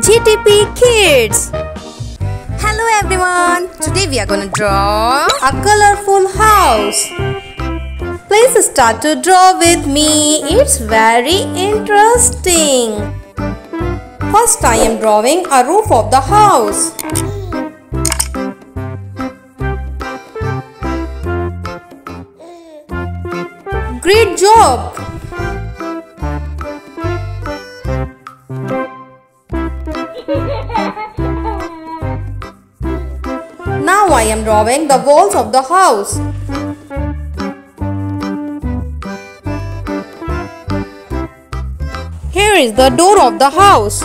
JTP Kids. Hello everyone. Today we are going to draw a colorful house. Please start to draw with me. It's very interesting. First I am drawing a roof of the house. Great job! Drawing the walls of the house. Here is the door of the house.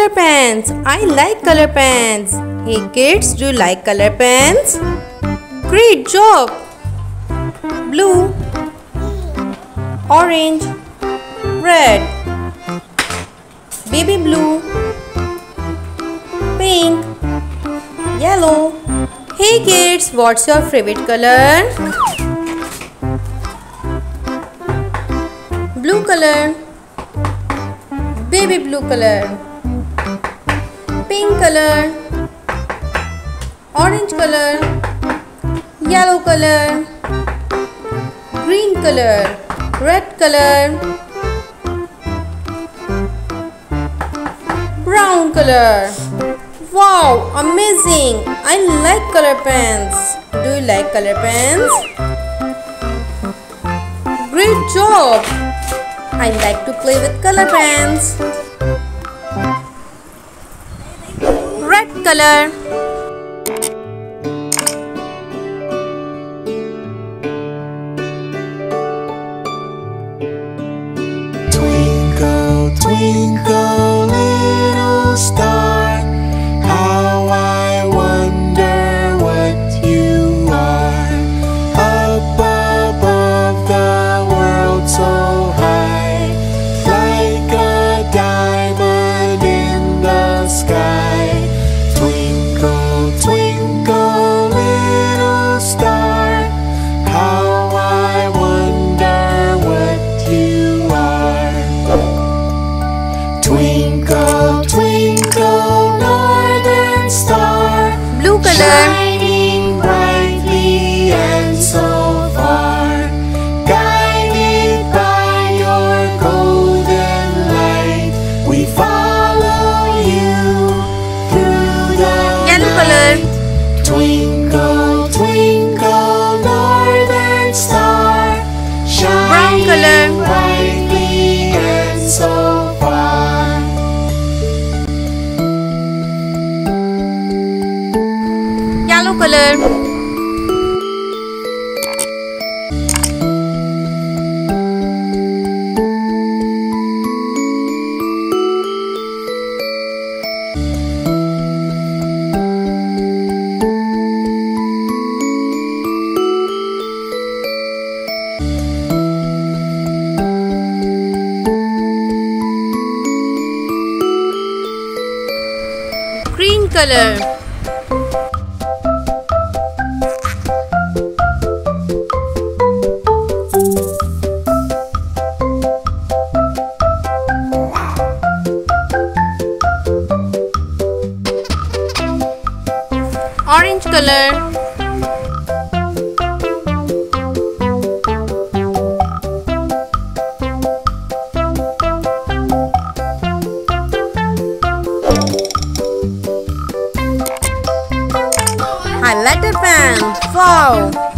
Color pens. I like color pens. Hey kids, do you like color pens? Great job. Blue, orange, red, baby blue, pink, yellow. Hey kids, what's your favorite color? Blue color baby blue color pink color orange color yellow color green color red color brown color. Wow amazing! I like color pens. Do you like color pens? Great job! I like to play with color pens. Color. Twinkle, twinkle, little star, Twinkle, twinkle, northern star, shining color. brightly and so far. Yellow color. Color. orange color better fan. 4.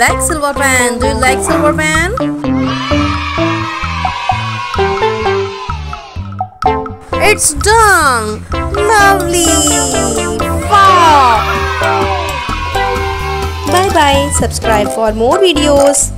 Like silver pen. Do you like silver pen? It's done. Lovely. Wow. Bye bye. Subscribe for more videos.